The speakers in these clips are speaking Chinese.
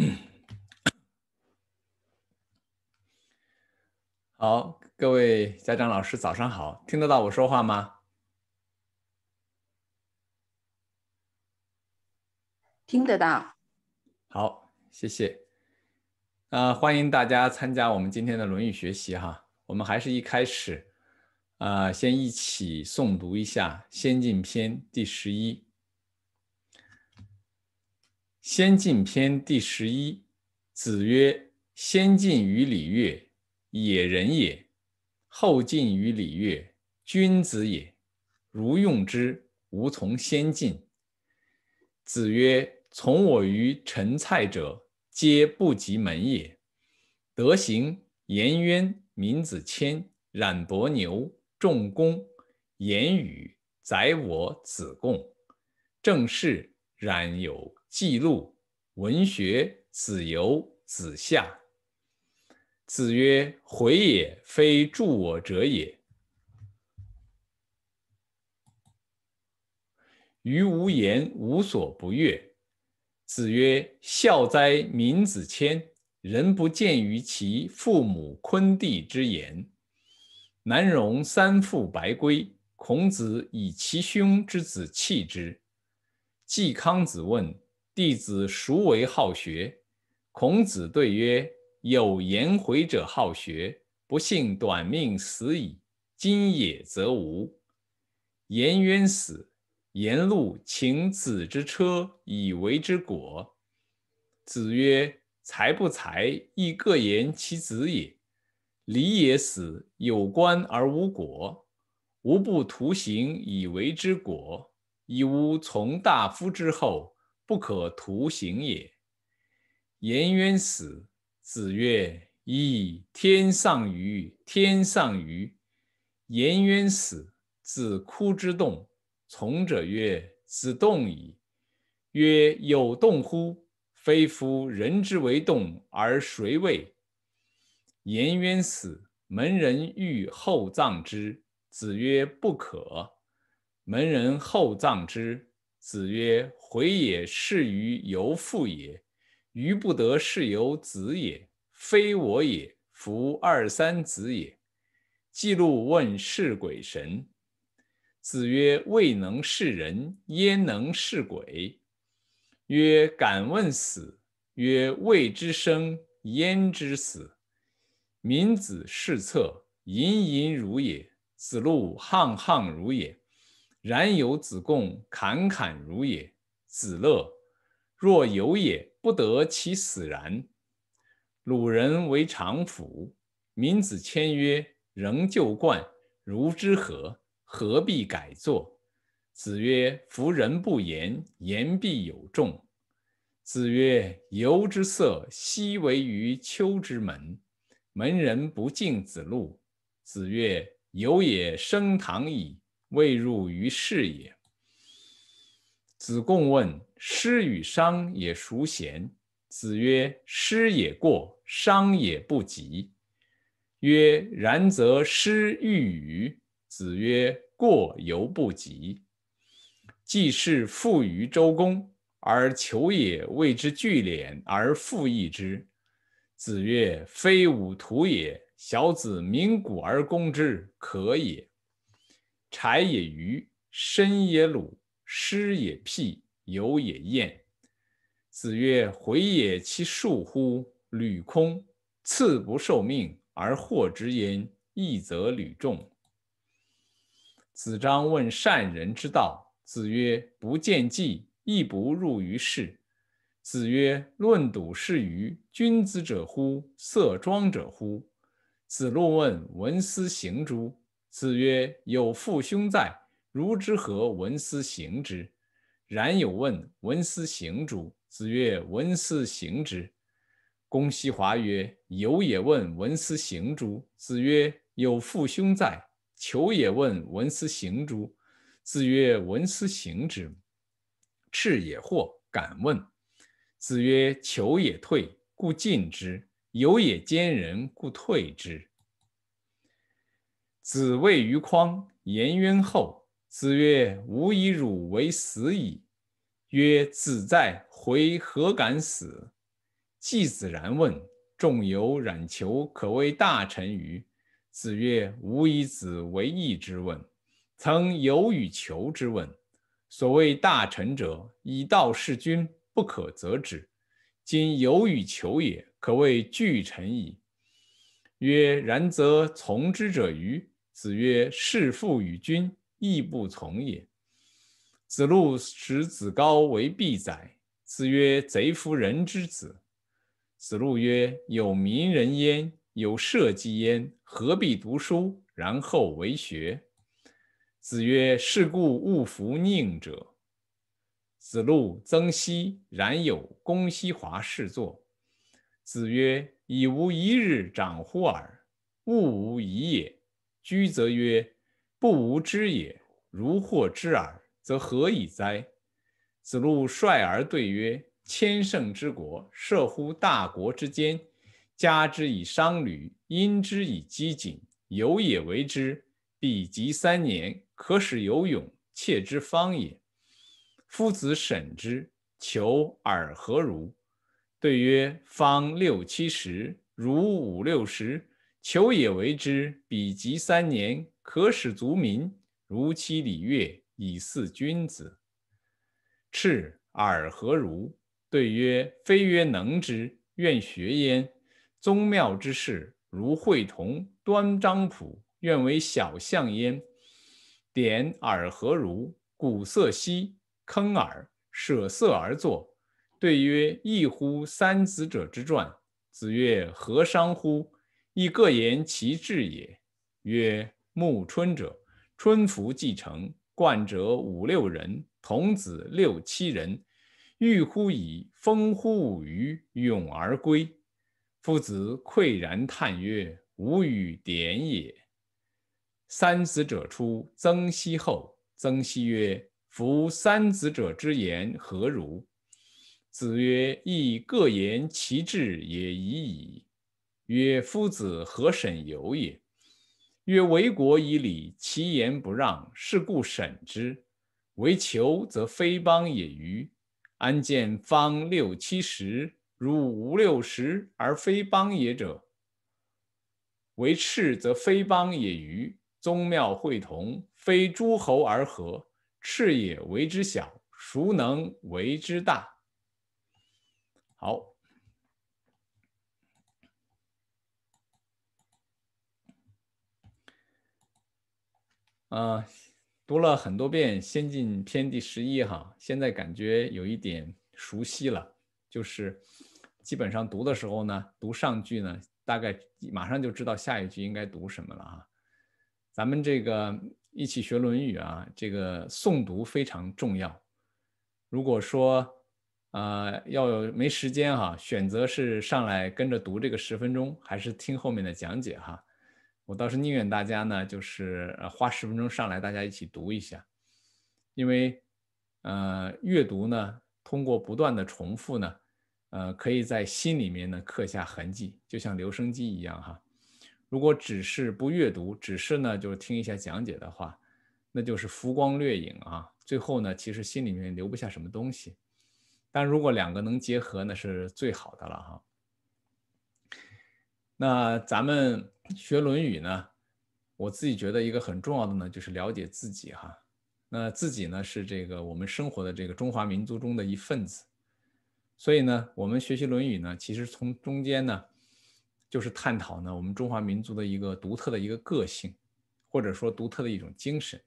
好，各位家长老师，早上好，听得到我说话吗？听得到。好，谢谢。啊，欢迎大家参加我们今天的《论语》学习哈。我们还是一开始，啊，先一起诵读一下《先进篇》第十一。《先进篇》第十一，子曰：“先进于礼乐。”野人也，后进于礼乐，君子也。如用之，无从先进。子曰：“从我于陈蔡者，皆不及门也。德行：颜渊、闵子骞、冉伯牛、仲弓、颜语、宰我、子贡。政事：冉有、记录。文学：子游、子夏。”子曰：“回也，非助我者也。于无言，无所不悦。”子曰：“孝哉，闵子骞！人不见于其父母昆弟之言。南容三父白圭，孔子以其兄之子弃之。季康子问弟子孰为好学？孔子对曰。”有颜回者好学，不幸短命死矣。今也则无。颜渊死，颜路请子之车以为之果。子曰：“才不才，亦各言其子也。礼也死，有官而无果，无不徒行以为之果，以无从大夫之后，不可图行也。”颜渊死。子曰：“噫！天上于天上于！”颜渊死，子哭之动。从者曰：“子动矣。”曰：“有动乎？非夫人之为动，而谁为？”颜渊死，门人欲厚葬之。子曰：“不可。”门人厚葬之。子曰：“回也，是于由父也。”余不得是由子也，非我也，夫二三子也。季路问是鬼神，子曰：未能是人，焉能是鬼？曰：敢问死。曰：未之生，焉知死？民子视策，隐隐如也；子路沆沆如也；然有子贡，侃侃如也。子乐。若有也，不得其死然。鲁人为常府，闵子骞曰：“仍旧冠，如之何？何必改作？”子曰：“夫人不言，言必有众。”子曰：“由之色，奚为于丘之门？门人不敬子路。”子曰：“由也升堂矣，未入于室也。”子贡问：“师与商也孰贤？”子曰：“师也过，商也不及。”曰：“然则师欲与？”子曰：“过犹不及。”既是富于周公，而求也谓之聚敛而复义之。子曰：“非吾徒也。小子鸣鼓而攻之，可也。柴也鱼，申也鲁。”师也辟，友也晏。子曰：“回也其恕乎？履空，赐不受命而获之焉，亦则履众。”子张问善人之道。子曰：“不见计，亦不入于室。”子曰：“论笃是于君子者乎？色庄者乎？”子路问文思行诸？子曰：“有父兄在。”如之何闻斯行之？然有问闻斯行诸？子曰：闻斯行之。公西华曰：有也问闻斯行诸？子曰：有父兄在。求也问闻斯行诸？子曰：闻斯行之。赤也惑，敢问。子曰：求也退，故进之；有也兼人，故退之。子谓于匡，颜渊后。子曰：“吾以汝为死矣。”曰：“子在，回何敢死？”季子然问：“仲由冉求可谓大臣于？”子曰：“吾以子为义之问，曾有与求之问。所谓大臣者，以道事君，不可责之。今有与求也，可谓巨臣矣。”曰：“然则从之者于？”子曰：“事父与君，亦不从也。”子路使子高为必宰。子曰：“贼夫人之子。”子路曰：“有民人焉，有社稷焉，何必读书，然后为学？”子曰：“是故勿服宁者。”子路、曾皙、冉有、公西华侍坐。子曰：“以无一日长乎尔？物无疑也。居则曰：不无知也。如获知耳，则何以哉？”子路率而对曰：“千乘之国，设乎大国之间，加之以商旅，因之以饥馑，有也为之，彼及三年，可使有勇，切之方也。夫子审之，求尔何如？”对曰：方六七十，如五六十，求也为之，比及三年，可使足民，如期礼乐，以祀君子。赤尔何如？对曰：非曰能之，愿学焉。宗庙之事，如会同、端章谱，愿为小相焉。点尔何如？鼓瑟兮，坑尔，舍色而作。对曰：“异乎三子者之传。”子曰：“何伤乎？亦各言其志也。”曰：“暮春者，春服既成，冠者五六人，童子六七人，欲乎以风乎舞于咏而归。夫子喟然叹曰：‘吾与点也。’三子者出，曾皙后。曾皙曰：‘夫三子者之言何如？’子曰：“亦各言其志也已矣。”曰：“夫子何审由也？”曰：“为国以礼，其言不让，是故审之。为求则非邦也与？安见方六七十，如五六十而非邦也者？为赤则非邦也与？宗庙会同，非诸侯而合，赤也为之小，孰能为之大？”好，啊，读了很多遍《先进篇》第十一哈，现在感觉有一点熟悉了。就是基本上读的时候呢，读上句呢，大概马上就知道下一句应该读什么了啊。咱们这个一起学《论语》啊，这个诵读非常重要。如果说，呃，要有没时间哈，选择是上来跟着读这个十分钟，还是听后面的讲解哈？我倒是宁愿大家呢，就是呃花十分钟上来，大家一起读一下，因为呃，阅读呢，通过不断的重复呢，呃，可以在心里面呢刻下痕迹，就像留声机一样哈。如果只是不阅读，只是呢就是听一下讲解的话，那就是浮光掠影啊，最后呢，其实心里面留不下什么东西。但如果两个能结合，那是最好的了哈。那咱们学《论语》呢，我自己觉得一个很重要的呢，就是了解自己哈。那自己呢，是这个我们生活的这个中华民族中的一份子。所以呢，我们学习《论语》呢，其实从中间呢，就是探讨呢我们中华民族的一个独特的一个个性，或者说独特的一种精神。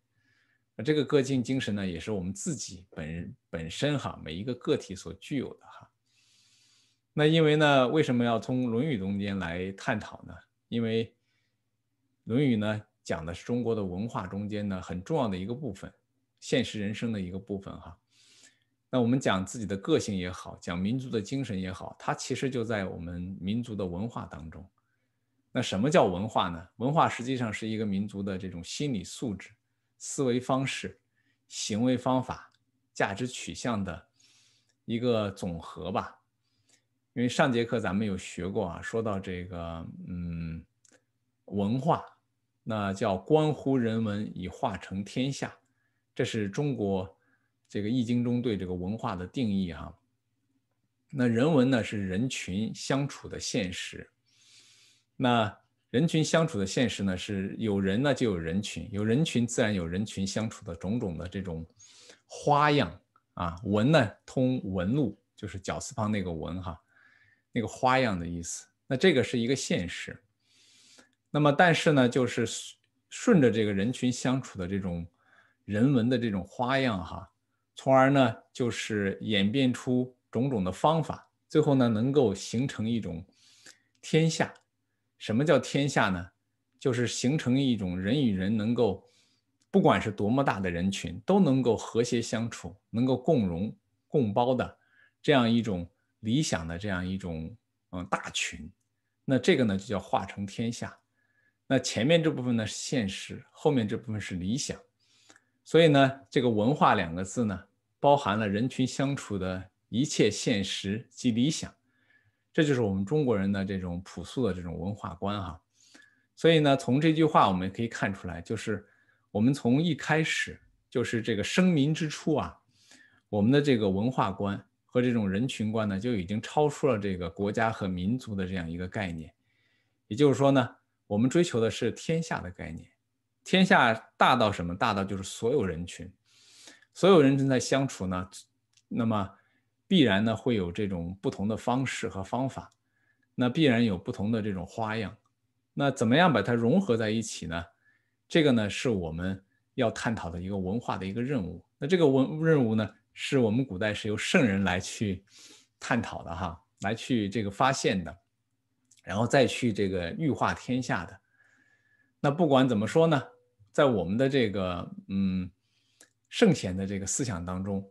那这个个性精神呢，也是我们自己本本身哈，每一个个体所具有的哈。那因为呢，为什么要从《论语》中间来探讨呢？因为《论语》呢讲的是中国的文化中间呢很重要的一个部分，现实人生的一个部分哈。那我们讲自己的个性也好，讲民族的精神也好，它其实就在我们民族的文化当中。那什么叫文化呢？文化实际上是一个民族的这种心理素质。思维方式、行为方法、价值取向的一个总和吧。因为上节课咱们有学过啊，说到这个，嗯，文化，那叫关乎人文以化成天下，这是中国这个易经中对这个文化的定义哈。那人文呢是人群相处的现实，那人群相处的现实呢是有人呢就有人群，有人群自然有人群相处的种种的这种花样啊。文呢通纹路，就是绞丝旁那个文哈，那个花样的意思。那这个是一个现实。那么但是呢，就是顺着这个人群相处的这种人文的这种花样哈，从而呢就是演变出。种种的方法，最后呢，能够形成一种天下。什么叫天下呢？就是形成一种人与人能够，不管是多么大的人群，都能够和谐相处，能够共荣共包的这样一种理想的这样一种嗯大群。那这个呢，就叫化成天下。那前面这部分呢是现实，后面这部分是理想。所以呢，这个文化两个字呢，包含了人群相处的。一切现实及理想，这就是我们中国人的这种朴素的这种文化观哈。所以呢，从这句话我们可以看出来，就是我们从一开始就是这个生民之初啊，我们的这个文化观和这种人群观呢，就已经超出了这个国家和民族的这样一个概念。也就是说呢，我们追求的是天下的概念。天下大到什么？大到就是所有人群，所有人正在相处呢，那么。必然呢会有这种不同的方式和方法，那必然有不同的这种花样，那怎么样把它融合在一起呢？这个呢是我们要探讨的一个文化的一个任务。那这个文任务呢，是我们古代是由圣人来去探讨的哈，来去这个发现的，然后再去这个欲化天下的。那不管怎么说呢，在我们的这个嗯圣贤的这个思想当中。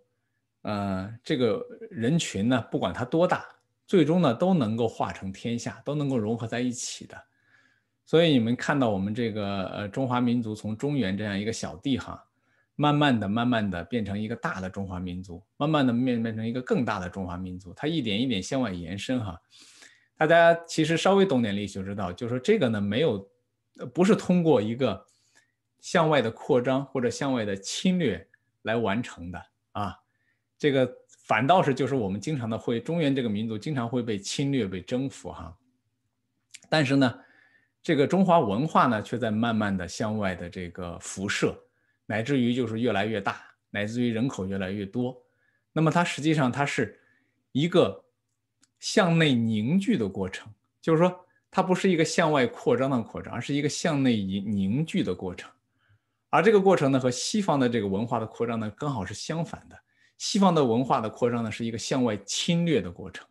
呃，这个人群呢，不管它多大，最终呢都能够化成天下，都能够融合在一起的。所以你们看到我们这个呃中华民族从中原这样一个小地哈，慢慢的、慢慢的变成一个大的中华民族，慢慢的变变成一个更大的中华民族，它一点一点向外延伸哈。大家其实稍微懂点历史就知道，就是说这个呢没有，不是通过一个向外的扩张或者向外的侵略来完成的啊。这个反倒是就是我们经常的会中原这个民族经常会被侵略被征服哈，但是呢，这个中华文化呢却在慢慢的向外的这个辐射，乃至于就是越来越大，乃至于人口越来越多。那么它实际上它是一个向内凝聚的过程，就是说它不是一个向外扩张的扩张，而是一个向内凝凝聚的过程。而这个过程呢和西方的这个文化的扩张呢刚好是相反的。西方的文化的扩张呢，是一个向外侵略的过程，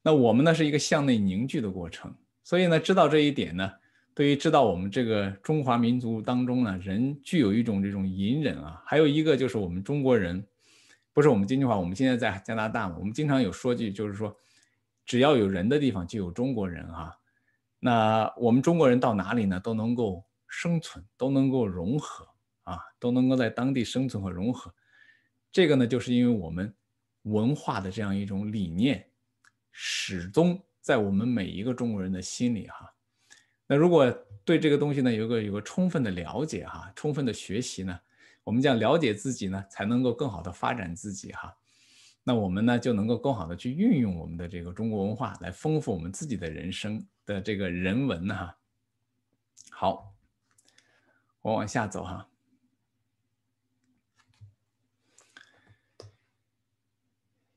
那我们呢是一个向内凝聚的过程。所以呢，知道这一点呢，对于知道我们这个中华民族当中呢，人具有一种这种隐忍啊，还有一个就是我们中国人，不是我们京剧话，我们现在在加拿大嘛，我们经常有说句，就是说，只要有人的地方就有中国人啊。那我们中国人到哪里呢，都能够生存，都能够融合啊，都能够在当地生存和融合。这个呢，就是因为我们文化的这样一种理念，始终在我们每一个中国人的心里哈。那如果对这个东西呢，有个有个充分的了解哈，充分的学习呢，我们讲了解自己呢，才能够更好的发展自己哈。那我们呢，就能够更好的去运用我们的这个中国文化来丰富我们自己的人生的这个人文哈。好，我往下走哈。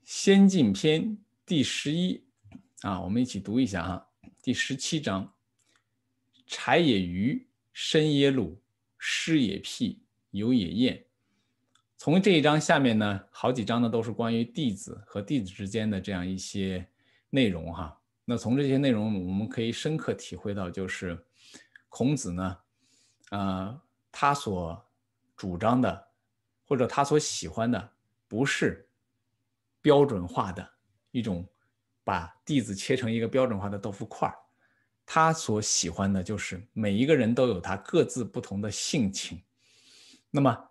先进篇第十一啊，我们一起读一下啊。第十七章：柴也鱼，深也鲁，诗也辟，游也燕。从这一章下面呢，好几章呢都是关于弟子和弟子之间的这样一些内容哈。那从这些内容，我们可以深刻体会到，就是孔子呢，啊，他所主张的或者他所喜欢的，不是。标准化的一种，把弟子切成一个标准化的豆腐块儿。他所喜欢的就是每一个人都有他各自不同的性情。那么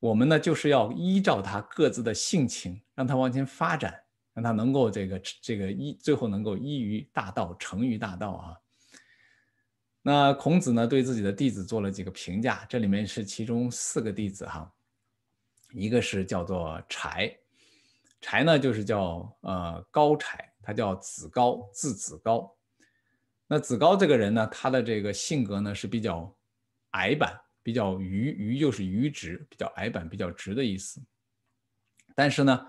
我们呢，就是要依照他各自的性情，让他往前发展，让他能够这个这个依最后能够依于大道，成于大道啊。那孔子呢，对自己的弟子做了几个评价，这里面是其中四个弟子哈，一个是叫做柴。柴呢就是叫呃高柴，他叫子高，字子高。那子高这个人呢，他的这个性格呢是比较矮板，比较愚愚就是愚直，比较矮板，比较直的意思。但是呢，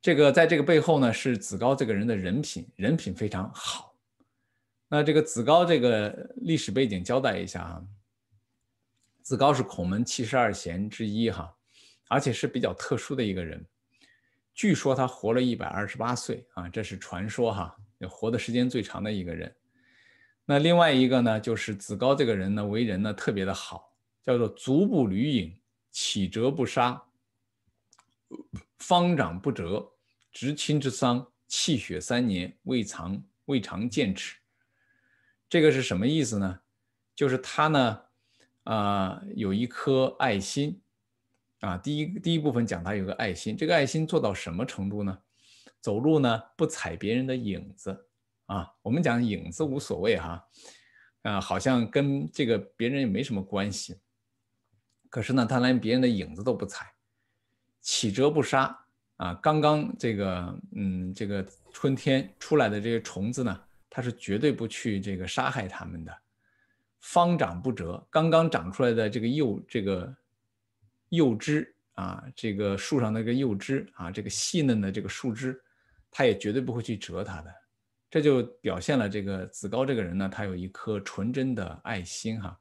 这个在这个背后呢，是子高这个人的人品，人品非常好。那这个子高这个历史背景交代一下啊，子高是孔门七十二贤之一哈，而且是比较特殊的一个人。据说他活了一百二十八岁啊，这是传说哈，活的时间最长的一个人。那另外一个呢，就是子高这个人呢，为人呢特别的好，叫做足不履影，起折不杀，方长不折，执亲之丧，气血三年，未尝未尝见齿。这个是什么意思呢？就是他呢，啊，有一颗爱心，啊，第一第一部分讲他有个爱心，这个爱心做到什么程度呢？走路呢不踩别人的影子。啊，我们讲影子无所谓哈，啊，好像跟这个别人也没什么关系。可是呢，他连别人的影子都不踩，起折不杀啊。刚刚这个，嗯，这个春天出来的这些虫子呢，他是绝对不去这个杀害它们的。方长不折，刚刚长出来的这个幼这个幼枝啊，这个树上那个幼枝啊，这个细嫩的这个树枝，他也绝对不会去折它的。这就表现了这个子高这个人呢，他有一颗纯真的爱心哈。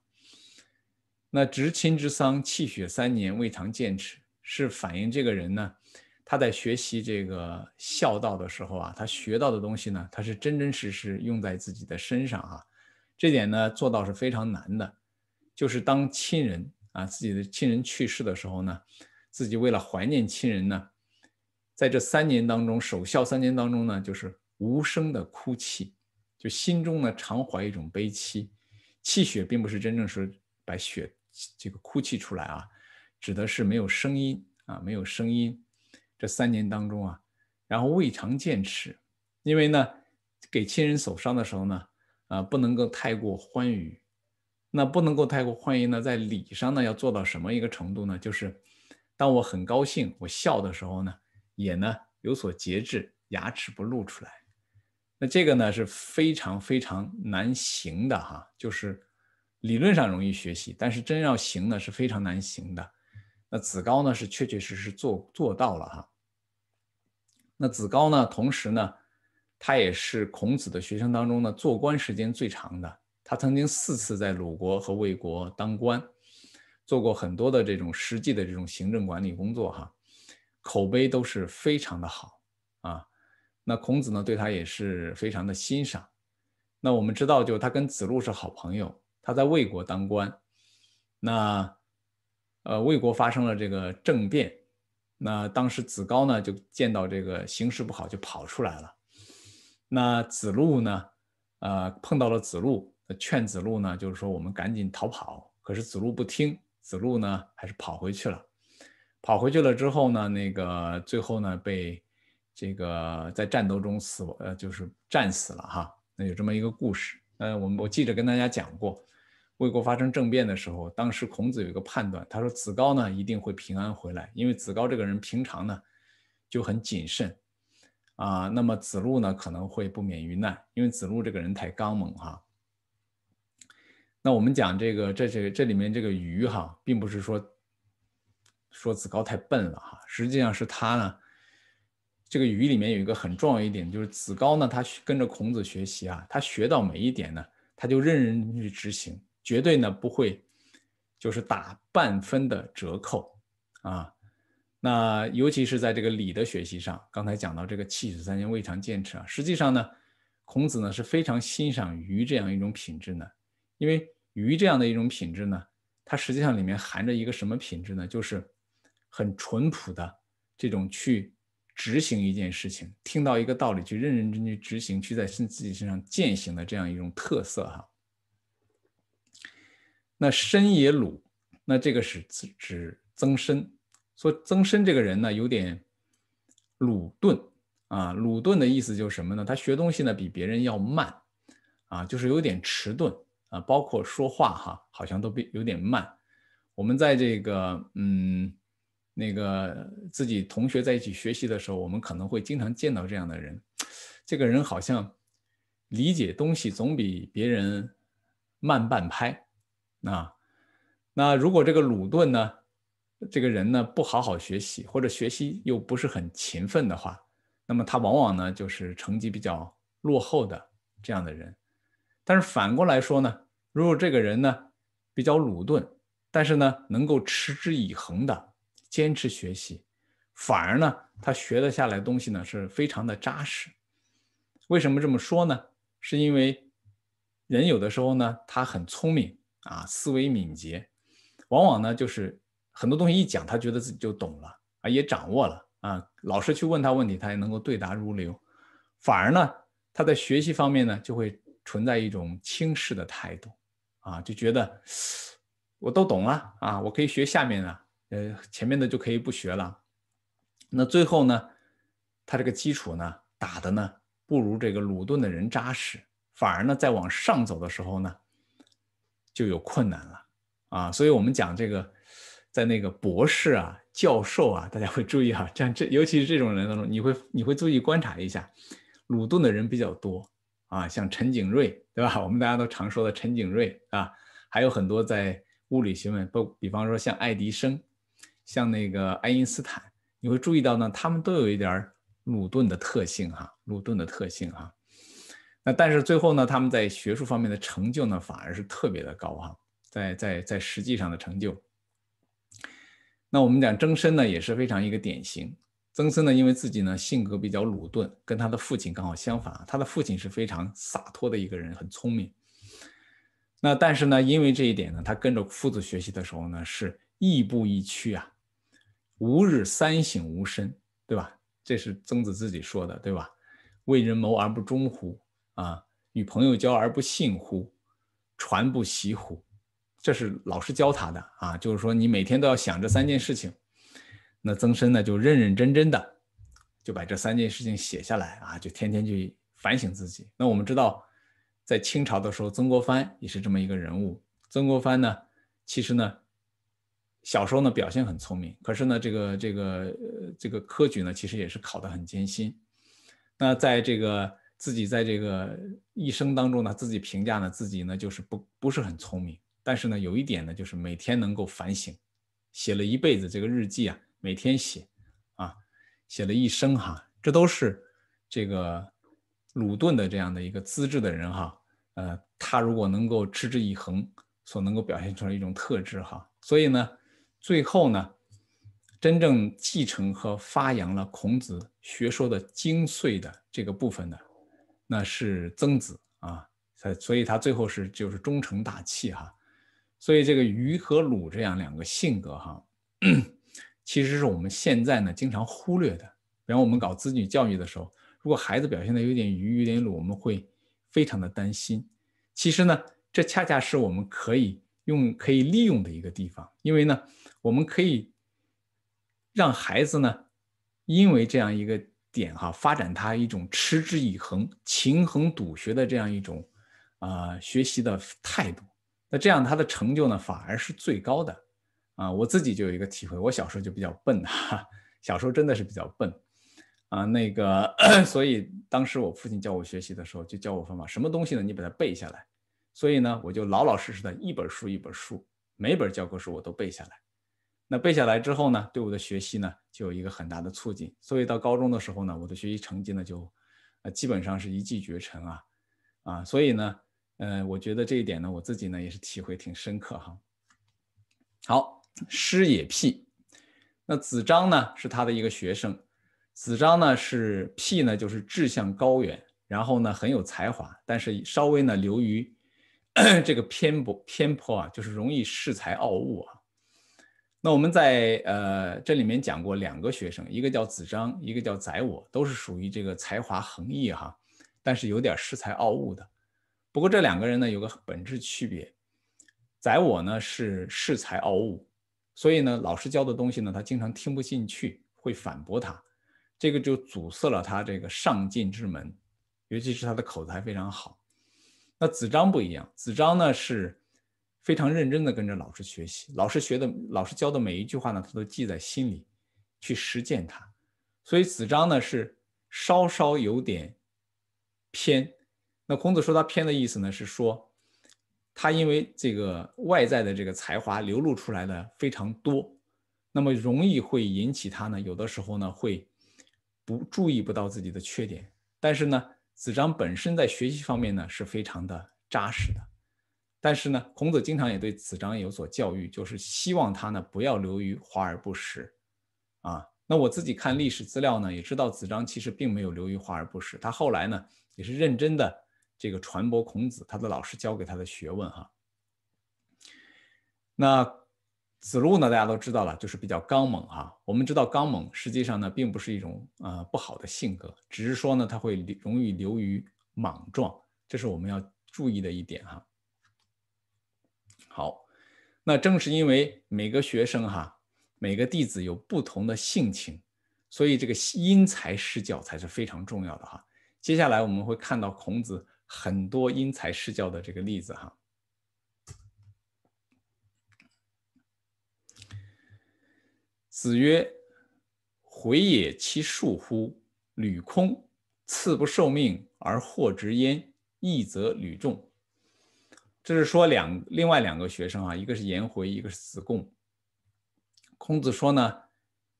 那执亲之丧，气血三年，未尝见齿，是反映这个人呢，他在学习这个孝道的时候啊，他学到的东西呢，他是真真实实用在自己的身上啊。这点呢，做到是非常难的。就是当亲人啊，自己的亲人去世的时候呢，自己为了怀念亲人呢，在这三年当中，守孝三年当中呢，就是。无声的哭泣，就心中呢常怀一种悲戚，气血并不是真正是把血这个哭泣出来啊，指的是没有声音啊，没有声音。这三年当中啊，然后未尝见齿，因为呢给亲人守丧的时候呢，啊不能够太过欢愉，那不能够太过欢愉呢，在礼上呢要做到什么一个程度呢？就是当我很高兴我笑的时候呢，也呢有所节制，牙齿不露出来。那这个呢是非常非常难行的哈，就是理论上容易学习，但是真要行呢是非常难行的。那子高呢是确确实实做做到了哈。那子高呢，同时呢，他也是孔子的学生当中呢做官时间最长的。他曾经四次在鲁国和魏国当官，做过很多的这种实际的这种行政管理工作哈，口碑都是非常的好啊。那孔子呢，对他也是非常的欣赏。那我们知道，就他跟子路是好朋友。他在魏国当官，那呃，魏国发生了这个政变，那当时子高呢就见到这个形势不好，就跑出来了。那子路呢，呃，碰到了子路，劝子路呢，就是说我们赶紧逃跑。可是子路不听，子路呢还是跑回去了。跑回去了之后呢，那个最后呢被。这个在战斗中死，呃，就是战死了哈。那有这么一个故事，呃，我们我记着跟大家讲过，魏国发生政变的时候，当时孔子有一个判断，他说子高呢一定会平安回来，因为子高这个人平常呢就很谨慎啊。那么子路呢可能会不免于难，因为子路这个人太刚猛哈。那我们讲这个，这这这里面这个鱼哈，并不是说说子高太笨了哈，实际上是他呢。这个语里面有一个很重要一点，就是子高呢，他跟着孔子学习啊，他学到每一点呢，他就认认真真去执行，绝对呢不会就是打半分的折扣啊。那尤其是在这个礼的学习上，刚才讲到这个“气死三年，未尝见齿”啊，实际上呢，孔子呢是非常欣赏鱼这样一种品质呢，因为鱼这样的一种品质呢，它实际上里面含着一个什么品质呢？就是很淳朴的这种去。执行一件事情，听到一个道理，去认认真真执行，去在身自己身上践行的这样一种特色哈。那申也鲁，那这个是指指曾参。说曾参这个人呢，有点鲁钝啊。鲁钝的意思就是什么呢？他学东西呢比别人要慢啊，就是有点迟钝啊，包括说话哈，好像都比有点慢。我们在这个嗯。那个自己同学在一起学习的时候，我们可能会经常见到这样的人，这个人好像理解东西总比别人慢半拍，啊，那如果这个鲁钝呢，这个人呢不好好学习，或者学习又不是很勤奋的话，那么他往往呢就是成绩比较落后的这样的人。但是反过来说呢，如果这个人呢比较鲁钝，但是呢能够持之以恒的坚持学习，反而呢他学得下来的东西呢是非常的扎实。为什么这么说呢？是因为人有的时候呢他很聪明啊，思维敏捷，往往呢就是很多东西一讲，他觉得自己就懂了啊，也掌握了啊。老师去问他问题，他也能够对答如流。反而呢他在学习方面呢就会。存在一种轻视的态度，啊，就觉得我都懂了啊，我可以学下面的，呃，前面的就可以不学了。那最后呢，他这个基础呢打的呢不如这个鲁钝的人扎实，反而呢在往上走的时候呢就有困难了啊。所以我们讲这个，在那个博士啊、教授啊，大家会注意哈，像这尤其是这种人当中，你会你会注意观察一下，鲁钝的人比较多。啊，像陈景瑞，对吧？我们大家都常说的陈景瑞啊，还有很多在物理学问，不，比方说像爱迪生，像那个爱因斯坦，你会注意到呢，他们都有一点鲁钝的特性哈，鲁钝的特性哈。那但是最后呢，他们在学术方面的成就呢，反而是特别的高哈，在在在实际上的成就。那我们讲曾参呢，也是非常一个典型。曾参呢，因为自己呢性格比较鲁钝，跟他的父亲刚好相反。他的父亲是非常洒脱的一个人，很聪明。那但是呢，因为这一点呢，他跟着父子学习的时候呢，是亦步亦趋啊，吾日三省吾身，对吧？这是曾子自己说的，对吧？为人谋而不忠乎？啊，与朋友交而不信乎？传不习乎？这是老师教他的啊，就是说你每天都要想这三件事情。那曾参呢，就认认真真的就把这三件事情写下来啊，就天天去反省自己。那我们知道，在清朝的时候，曾国藩也是这么一个人物。曾国藩呢，其实呢，小时候呢表现很聪明，可是呢，这个这个这个科举呢，其实也是考得很艰辛。那在这个自己在这个一生当中呢，自己评价呢，自己呢就是不不是很聪明，但是呢，有一点呢，就是每天能够反省，写了一辈子这个日记啊。每天写，啊，写了一生哈，这都是这个鲁钝的这样的一个资质的人哈，呃，他如果能够持之以恒，所能够表现出来一种特质哈，所以呢，最后呢，真正继承和发扬了孔子学说的精髓的这个部分呢，那是曾子啊，所所以他最后是就是终成大器哈，所以这个愚和鲁这样两个性格哈。其实是我们现在呢经常忽略的。比方我们搞子女教育的时候，如果孩子表现的有点愚、有点鲁，我们会非常的担心。其实呢，这恰恰是我们可以用、可以利用的一个地方。因为呢，我们可以让孩子呢，因为这样一个点哈，发展他一种持之以恒、勤恒笃学的这样一种啊学习的态度。那这样他的成就呢，反而是最高的。啊，我自己就有一个体会，我小时候就比较笨哈，小时候真的是比较笨，啊，那个，所以当时我父亲教我学习的时候，就教我方法，什么东西呢？你把它背下来。所以呢，我就老老实实的一本书一本书，每本教科书我都背下来。那背下来之后呢，对我的学习呢，就有一个很大的促进。所以到高中的时候呢，我的学习成绩呢，就，呃，基本上是一骑绝尘啊，啊，所以呢，呃，我觉得这一点呢，我自己呢也是体会挺深刻哈。好。师也辟，那子张呢是他的一个学生。子张呢是辟呢，就是志向高远，然后呢很有才华，但是稍微呢流于 这个偏颇偏颇啊，就是容易恃才傲物啊。那我们在呃这里面讲过两个学生，一个叫子张，一个叫宰我，都是属于这个才华横溢哈，但是有点恃才傲物的。不过这两个人呢有个本质区别，宰我呢是恃才傲物。所以呢，老师教的东西呢，他经常听不进去，会反驳他，这个就阻塞了他这个上进之门，尤其是他的口才非常好。那子张不一样，子张呢是非常认真的跟着老师学习，老师学的老师教的每一句话呢，他都记在心里，去实践它。所以子张呢是稍稍有点偏。那孔子说他偏的意思呢，是说他因为这个外在的这个才华流露出来的非常多，那么容易会引起他呢有的时候呢会不注意不到自己的缺点。但是呢，子张本身在学习方面呢是非常的扎实的。但是呢，孔子经常也对子张有所教育，就是希望他呢不要流于华而不实，啊。那我自己看历史资料呢，也知道子张其实并没有流于华而不实，他后来呢也是认真的这个传播孔子他的老师教给他的学问哈。那子路呢，大家都知道了，就是比较刚猛哈。我们知道刚猛实际上呢并不是一种呃不好的性格，只是说呢他会容易流于莽撞，这是我们要注意的一点哈。好，那正是因为每个学生哈。每个弟子有不同的性情，所以这个因材施教才是非常重要的哈。接下来我们会看到孔子很多因材施教的这个例子哈。子曰：“回也其恕乎？履空，次不受命而获执焉，义则履众。”这是说两另外两个学生啊，一个是颜回，一个是子贡。孔子说呢，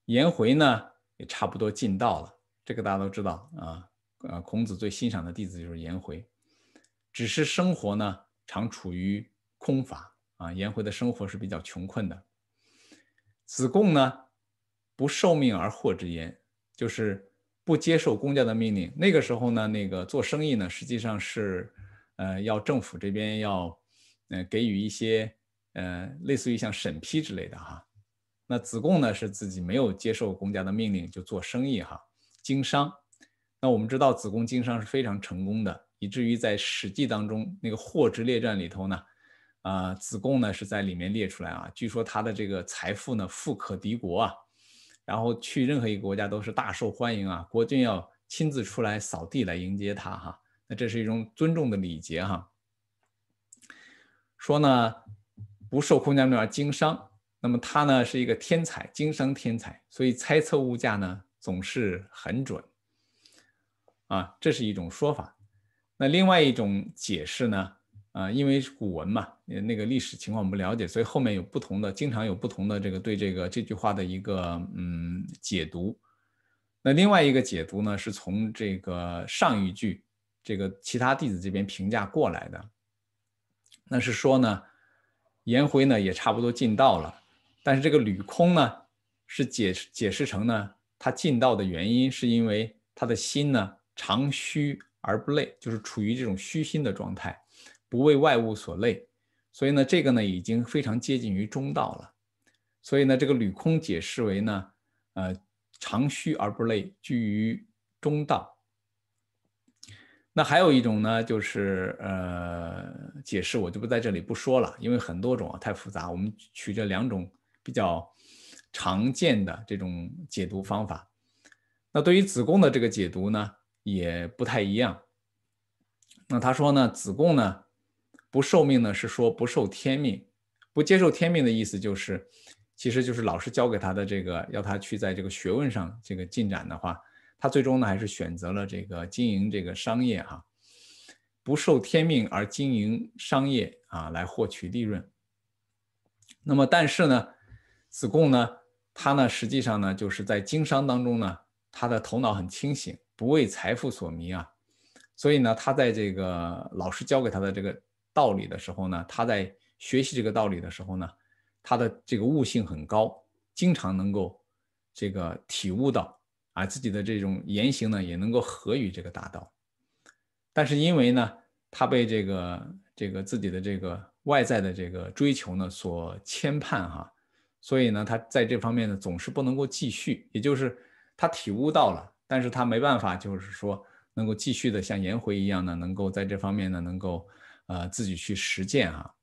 颜回呢也差不多尽道了，这个大家都知道啊。呃，孔子最欣赏的弟子就是颜回，只是生活呢常处于空乏啊。颜回的生活是比较穷困的。子贡呢不受命而获之焉，就是不接受公家的命令。那个时候呢，那个做生意呢，实际上是呃要政府这边要呃给予一些呃类似于像审批之类的哈。那子贡呢是自己没有接受公家的命令就做生意哈，经商。那我们知道子贡经商是非常成功的，以至于在《史记》当中那个《货殖列传》里头呢，啊，子贡呢是在里面列出来啊。据说他的这个财富呢富可敌国啊，然后去任何一个国家都是大受欢迎啊，国君要亲自出来扫地来迎接他哈。那这是一种尊重的礼节哈。说呢不受公家命令经商。那么他呢是一个天才，经商天才，所以猜测物价呢总是很准，啊，这是一种说法。那另外一种解释呢，啊，因为古文嘛，那个历史情况我们不了解，所以后面有不同的，经常有不同的这个对这个这句话的一个嗯解读。那另外一个解读呢，是从这个上一句这个其他弟子这边评价过来的，那是说呢，颜回呢也差不多尽道了。但是这个吕空呢，是解解释成呢，他尽道的原因是因为他的心呢常虚而不累，就是处于这种虚心的状态，不为外物所累，所以呢，这个呢已经非常接近于中道了。所以呢，这个履空解释为呢，呃，常虚而不累，居于中道。那还有一种呢，就是呃，解释我就不在这里不说了，因为很多种啊，太复杂，我们取这两种。比较常见的这种解读方法，那对于子贡的这个解读呢，也不太一样。那他说呢，子贡呢不受命呢，是说不受天命，不接受天命的意思就是，其实就是老师教给他的这个，要他去在这个学问上这个进展的话，他最终呢还是选择了这个经营这个商业哈，不受天命而经营商业啊，来获取利润。那么但是呢？子贡呢，他呢，实际上呢，就是在经商当中呢，他的头脑很清醒，不为财富所迷啊。所以呢，他在这个老师教给他的这个道理的时候呢，他在学习这个道理的时候呢，他的这个悟性很高，经常能够这个体悟到啊，自己的这种言行呢，也能够合于这个大道。但是因为呢，他被这个这个自己的这个外在的这个追求呢所牵绊哈。所以呢，他在这方面呢总是不能够继续，也就是他体悟到了，但是他没办法，就是说能够继续的像颜回一样呢，能够在这方面呢能够呃自己去实践啊。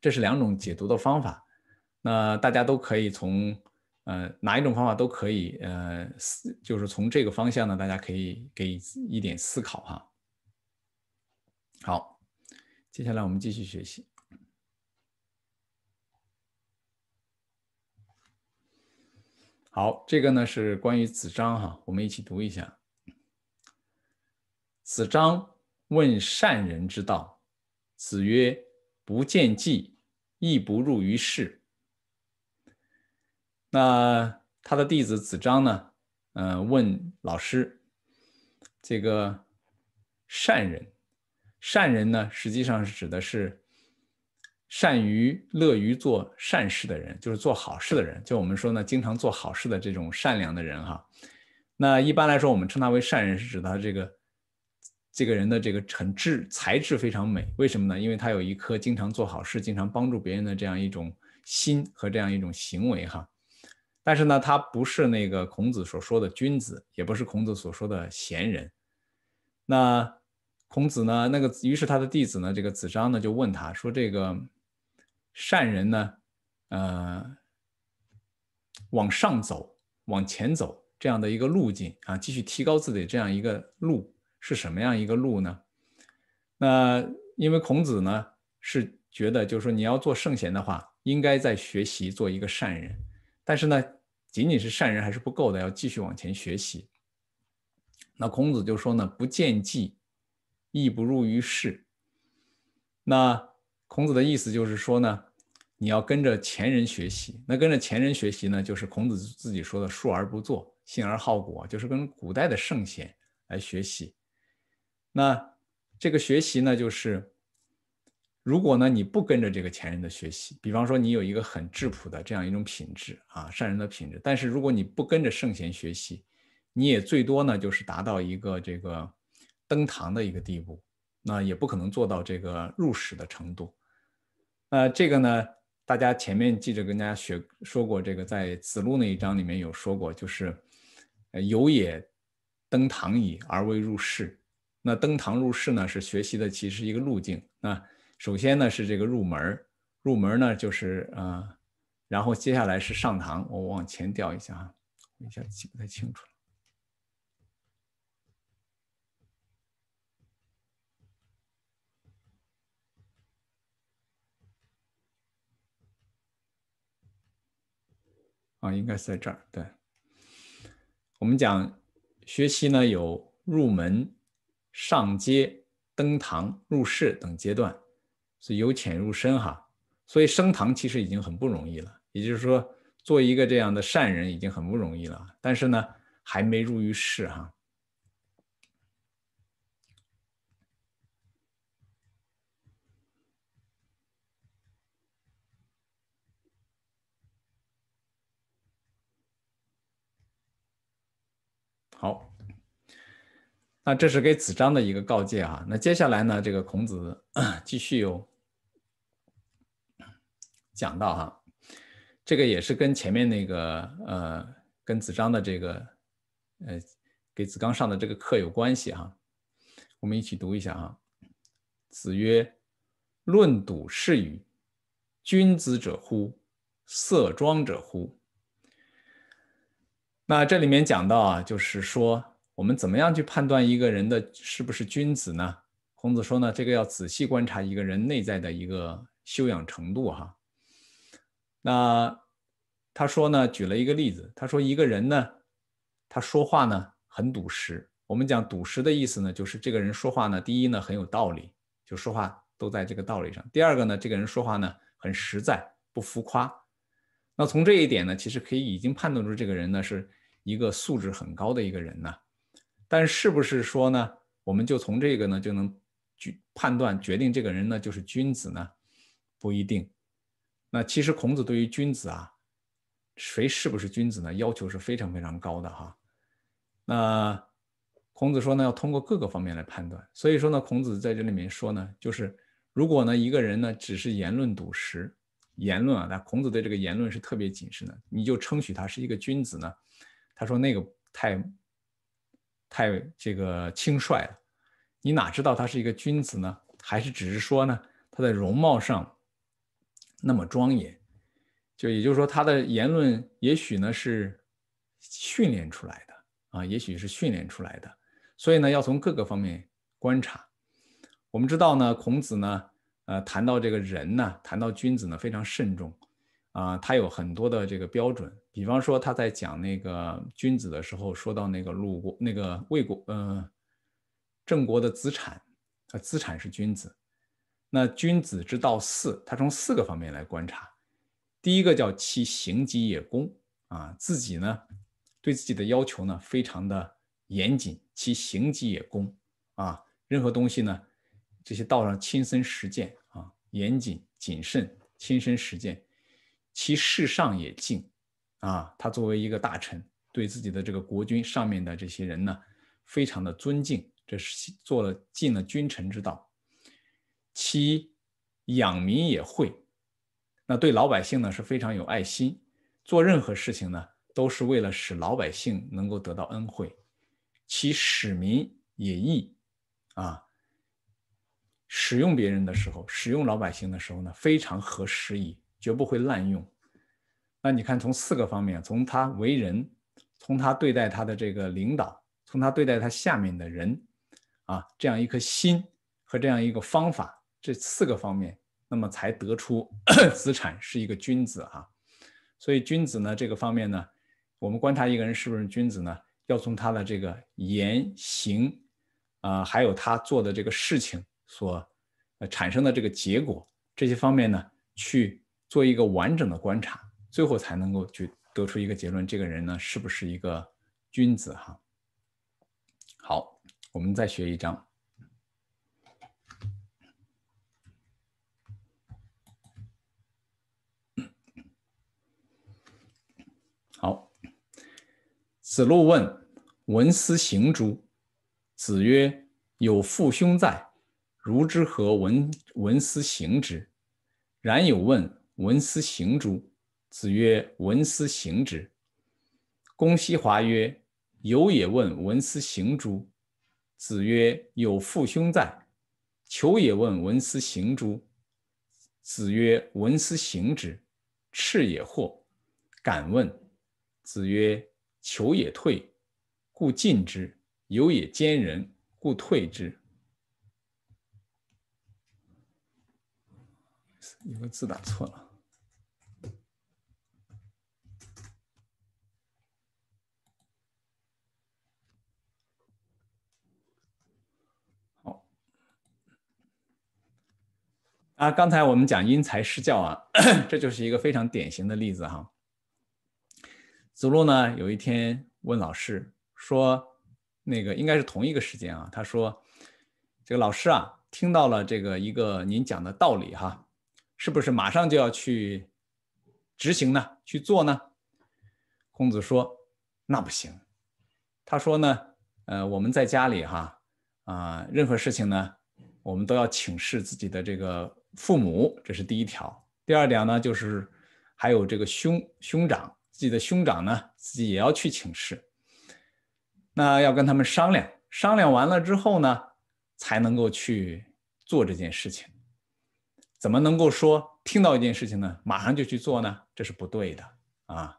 这是两种解读的方法，那大家都可以从呃哪一种方法都可以呃思，就是从这个方向呢，大家可以给一点思考哈。好，接下来我们继续学习。好，这个呢是关于子张哈，我们一起读一下。子张问善人之道，子曰：“不见计，亦不入于事。”那他的弟子子张呢？嗯，问老师，这个善人，善人呢，实际上是指的是善于乐于做善事的人，就是做好事的人。就我们说呢，经常做好事的这种善良的人哈。那一般来说，我们称他为善人，是指他这个这个人的这个很智才智非常美。为什么呢？因为他有一颗经常做好事、经常帮助别人的这样一种心和这样一种行为哈。但是呢，他不是那个孔子所说的君子，也不是孔子所说的贤人。那孔子呢，那个于是他的弟子呢，这个子张呢就问他说：“这个善人呢，呃，往上走，往前走这样的一个路径啊，继续提高自己这样一个路是什么样一个路呢？”那因为孔子呢是觉得，就是说你要做圣贤的话，应该在学习做一个善人。但是呢，仅仅是善人还是不够的，要继续往前学习。那孔子就说呢：“不见计，亦不入于世。”那孔子的意思就是说呢，你要跟着前人学习。那跟着前人学习呢，就是孔子自己说的“述而不作，信而好果”，就是跟古代的圣贤来学习。那这个学习呢，就是。如果呢你不跟着这个前人的学习，比方说你有一个很质朴的这样一种品质啊，善人的品质，但是如果你不跟着圣贤学习，你也最多呢就是达到一个这个登堂的一个地步，那也不可能做到这个入室的程度。那这个呢，大家前面记着跟大家学说过，这个在子路那一章里面有说过，就是有也登堂矣，而未入室。那登堂入室呢，是学习的其实一个路径。那首先呢是这个入门入门呢就是啊，然后接下来是上堂。我往前调一下啊，一下记不太清楚了。啊，应该是在这儿。对，我们讲学习呢有入门、上阶、登堂、入室等阶段。是由浅入深哈，所以升堂其实已经很不容易了。也就是说，做一个这样的善人已经很不容易了。但是呢，还没入于世哈。好，那这是给子张的一个告诫哈。那接下来呢，这个孔子 继续有。讲到哈，这个也是跟前面那个呃，跟子张的这个呃，给子刚上的这个课有关系哈。我们一起读一下哈。子曰：“论笃是与？君子者乎？色庄者乎？”那这里面讲到啊，就是说我们怎么样去判断一个人的是不是君子呢？孔子说呢，这个要仔细观察一个人内在的一个修养程度哈。那他说呢，举了一个例子。他说一个人呢，他说话呢很笃实。我们讲笃实的意思呢，就是这个人说话呢，第一呢很有道理，就说话都在这个道理上。第二个呢，这个人说话呢很实在，不浮夸。那从这一点呢，其实可以已经判断出这个人呢是一个素质很高的一个人呢。但是不是说呢，我们就从这个呢就能决判断决定这个人呢就是君子呢？不一定。那其实孔子对于君子啊，谁是不是君子呢？要求是非常非常高的哈。那孔子说呢，要通过各个方面来判断。所以说呢，孔子在这里面说呢，就是如果呢一个人呢只是言论笃实，言论啊，那孔子对这个言论是特别谨慎的，你就称许他是一个君子呢？他说那个太太这个轻率了。你哪知道他是一个君子呢？还是只是说呢他在容貌上？那么庄严，就也就是说，他的言论也许呢是训练出来的啊，也许是训练出来的，所以呢，要从各个方面观察。我们知道呢，孔子呢，呃，谈到这个人呢，谈到君子呢，非常慎重啊，他有很多的这个标准。比方说他在讲那个君子的时候，说到那个鲁国那个魏国，嗯，郑国的资产，啊，资产是君子。那君子之道四，他从四个方面来观察。第一个叫其行己也公啊，自己呢对自己的要求呢非常的严谨，其行己也公啊，任何东西呢这些道上亲身实践啊，严谨谨慎，亲身实践。其事上也敬啊，他作为一个大臣，对自己的这个国君上面的这些人呢，非常的尊敬，这是做了尽了君臣之道。其养民也惠，那对老百姓呢是非常有爱心，做任何事情呢都是为了使老百姓能够得到恩惠。其使民也义啊，使用别人的时候，使用老百姓的时候呢，非常合时宜，绝不会滥用。那你看，从四个方面，从他为人，从他对待他的这个领导，从他对待他下面的人，啊，这样一颗心和这样一个方法。这四个方面，那么才得出 资产是一个君子啊。所以君子呢，这个方面呢，我们观察一个人是不是君子呢，要从他的这个言行啊，还有他做的这个事情所呃产生的这个结果这些方面呢，去做一个完整的观察，最后才能够去得出一个结论：这个人呢，是不是一个君子哈？好，我们再学一章。好，子路问：“文思行诸？”子曰：“有父兄在，如之何文文思行之？”冉有问：“文思行诸？”子曰：“文思行之。”公西华曰：“有也问：文思行诸？”子曰：“有父兄在。”求也问：文思行诸？子曰：“文思行之。”赤也惑，敢问。子曰：“求也退，故进之；有也兼人，故退之。”有个字打错了。啊，刚才我们讲因材施教啊，这就是一个非常典型的例子哈。子路呢，有一天问老师说：“那个应该是同一个时间啊。”他说：“这个老师啊，听到了这个一个您讲的道理哈，是不是马上就要去执行呢？去做呢？”孔子说：“那不行。”他说呢：“呃，我们在家里哈啊，任何事情呢，我们都要请示自己的这个父母，这是第一条。第二点呢，就是还有这个兄兄长。”自己的兄长呢，自己也要去请示，那要跟他们商量，商量完了之后呢，才能够去做这件事情。怎么能够说听到一件事情呢，马上就去做呢？这是不对的啊。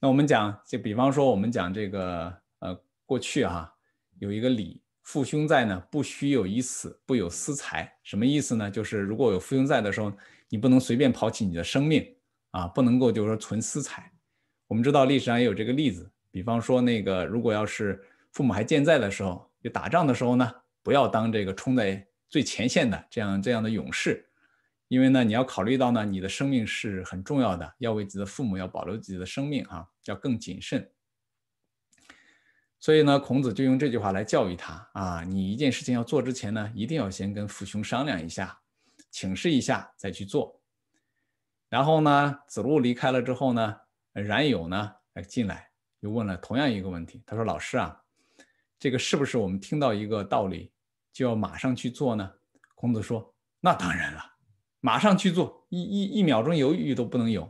那我们讲，就比方说我们讲这个，呃，过去哈有一个礼，父兄在呢，不须有一死，不有私财。什么意思呢？就是如果有父兄在的时候，你不能随便抛弃你的生命啊，不能够就是说存私财。我们知道历史上也有这个例子，比方说那个，如果要是父母还健在的时候，就打仗的时候呢，不要当这个冲在最前线的这样这样的勇士，因为呢，你要考虑到呢，你的生命是很重要的，要为自己的父母要保留自己的生命啊，要更谨慎。所以呢，孔子就用这句话来教育他啊，你一件事情要做之前呢，一定要先跟父兄商量一下，请示一下再去做。然后呢，子路离开了之后呢。冉有呢，哎，进来又问了同样一个问题。他说：“老师啊，这个是不是我们听到一个道理就要马上去做呢？”孔子说：“那当然了，马上去做，一一一秒钟犹豫都不能有。”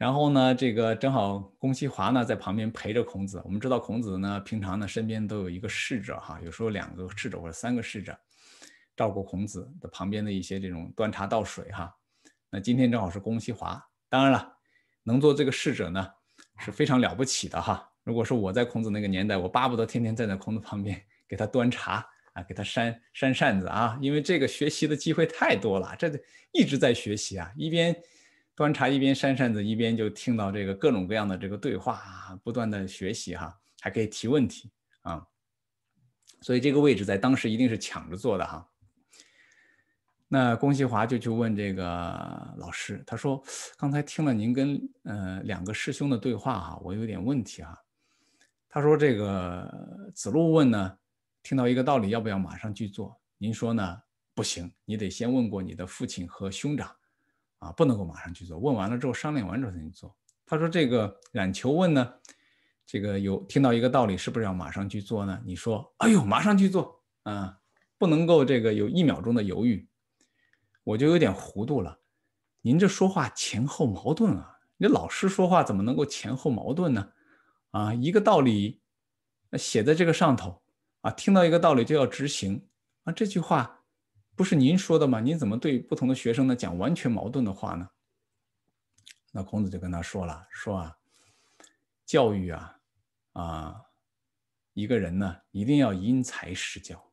然后呢，这个正好公西华呢在旁边陪着孔子。我们知道孔子呢平常呢身边都有一个侍者哈，有时候两个侍者或者三个侍者照顾孔子的旁边的一些这种端茶倒水哈。那今天正好是公西华，当然了。能做这个侍者呢，是非常了不起的哈。如果说我在孔子那个年代，我巴不得天天站在孔子旁边给他端茶啊，给他扇扇扇子啊，因为这个学习的机会太多了，这一直在学习啊，一边端茶一边扇扇子，一边就听到这个各种各样的这个对话啊，不断的学习哈，还可以提问题啊。所以这个位置在当时一定是抢着坐的哈。那龚西华就去问这个老师，他说：“刚才听了您跟呃两个师兄的对话哈，我有点问题哈。”他说：“这个子路问呢，听到一个道理要不要马上去做？您说呢？不行，你得先问过你的父亲和兄长，啊，不能够马上去做。问完了之后商量完之后才去做。”他说：“这个冉求问呢，这个有听到一个道理，是不是要马上去做呢？你说，哎呦，马上去做啊，不能够这个有一秒钟的犹豫。”我就有点糊涂了，您这说话前后矛盾啊！你老师说话怎么能够前后矛盾呢？啊，一个道理写在这个上头啊，听到一个道理就要执行啊，这句话不是您说的吗？您怎么对不同的学生呢讲完全矛盾的话呢？那孔子就跟他说了，说啊，教育啊，啊，一个人呢一定要因材施教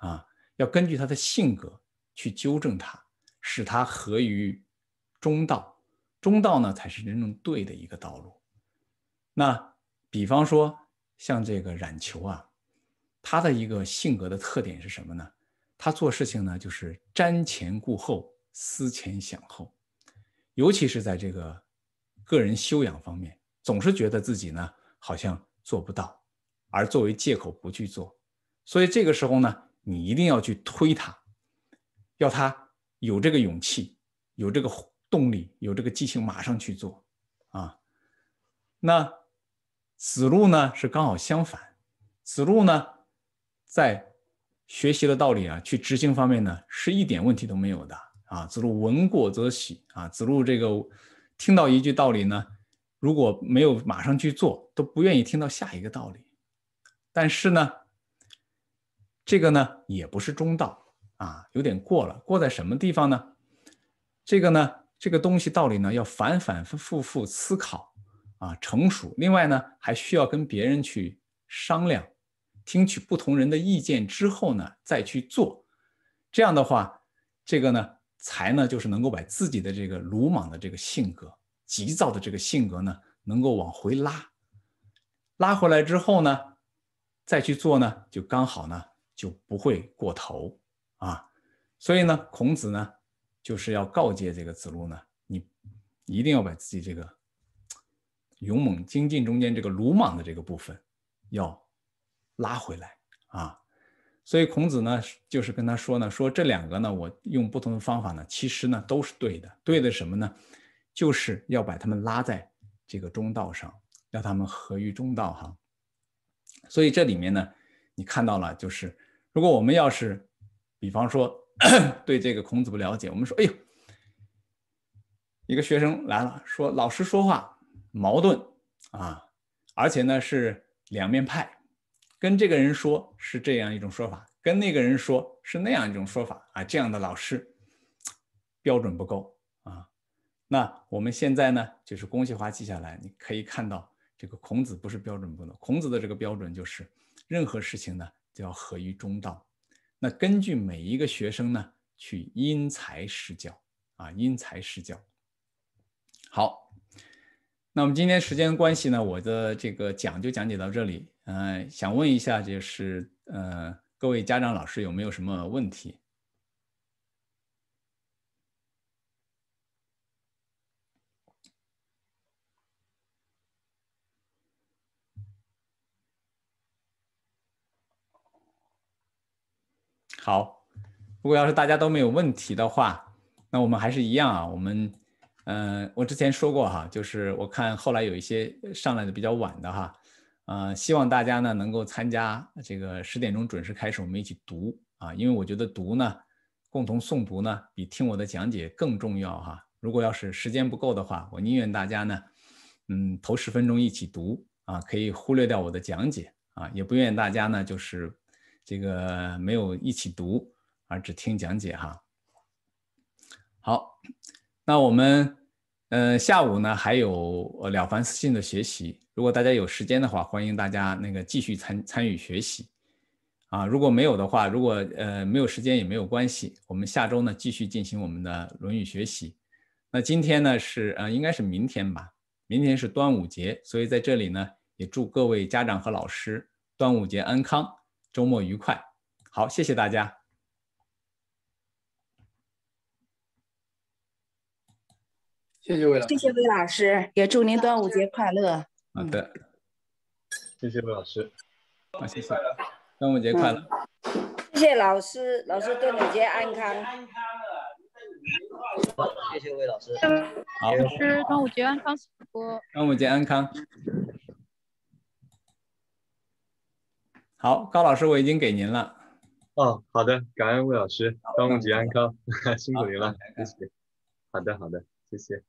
啊，要根据他的性格。去纠正他，使他合于中道，中道呢才是真正对的一个道路。那比方说像这个冉求啊，他的一个性格的特点是什么呢？他做事情呢就是瞻前顾后，思前想后，尤其是在这个个人修养方面，总是觉得自己呢好像做不到，而作为借口不去做。所以这个时候呢，你一定要去推他。要他有这个勇气，有这个动力，有这个激情，马上去做啊。那子路呢是刚好相反，子路呢在学习的道理啊，去执行方面呢是一点问题都没有的啊。子路闻过则喜啊，子路这个听到一句道理呢，如果没有马上去做，都不愿意听到下一个道理。但是呢，这个呢也不是中道。啊，有点过了，过在什么地方呢？这个呢，这个东西道理呢，要反反复复思考啊，成熟。另外呢，还需要跟别人去商量，听取不同人的意见之后呢，再去做。这样的话，这个呢，才呢，就是能够把自己的这个鲁莽的这个性格、急躁的这个性格呢，能够往回拉，拉回来之后呢，再去做呢，就刚好呢，就不会过头。啊，所以呢，孔子呢，就是要告诫这个子路呢，你一定要把自己这个勇猛精进中间这个鲁莽的这个部分要拉回来啊。所以孔子呢，就是跟他说呢，说这两个呢，我用不同的方法呢，其实呢都是对的。对的什么呢？就是要把他们拉在这个中道上，让他们合于中道哈。所以这里面呢，你看到了，就是如果我们要是比方说，对这个孔子不了解，我们说，哎呦，一个学生来了，说老师说话矛盾啊，而且呢是两面派，跟这个人说是这样一种说法，跟那个人说是那样一种说法啊，这样的老师标准不够啊。那我们现在呢，就是公西华记下来，你可以看到这个孔子不是标准不够，孔子的这个标准就是任何事情呢都要合于中道。那根据每一个学生呢，去因材施教啊，因材施教。好，那我们今天时间关系呢，我的这个讲就讲解到这里。嗯，想问一下，就是呃，各位家长老师有没有什么问题？好，如果要是大家都没有问题的话，那我们还是一样啊。我们，嗯，我之前说过哈，就是我看后来有一些上来的比较晚的哈，呃，希望大家呢能够参加这个十点钟准时开始，我们一起读啊。因为我觉得读呢，共同诵读呢，比听我的讲解更重要哈。如果要是时间不够的话，我宁愿大家呢，嗯，头十分钟一起读啊，可以忽略掉我的讲解啊，也不愿大家呢就是。这个没有一起读，而只听讲解哈。好，那我们呃下午呢还有呃了凡四训的学习，如果大家有时间的话，欢迎大家那个继续参参与学习啊。如果没有的话，如果呃没有时间也没有关系，我们下周呢继续进行我们的《论语》学习。那今天呢是呃，应该是明天吧？明天是端午节，所以在这里呢，也祝各位家长和老师端午节安康，周末愉快。好，谢谢大家。谢谢魏老师，谢谢魏老师，也祝您端午节快乐。好的，谢谢魏老师，好，谢谢，端午节快乐。谢谢老师，老师端午节安康。谢谢魏老师。好，老师端午节安康。端午节安康。好，高老师，我已经给您了。哦，好的，感恩魏老师，端午节安康，辛苦您了，谢谢。好的，好的，谢谢。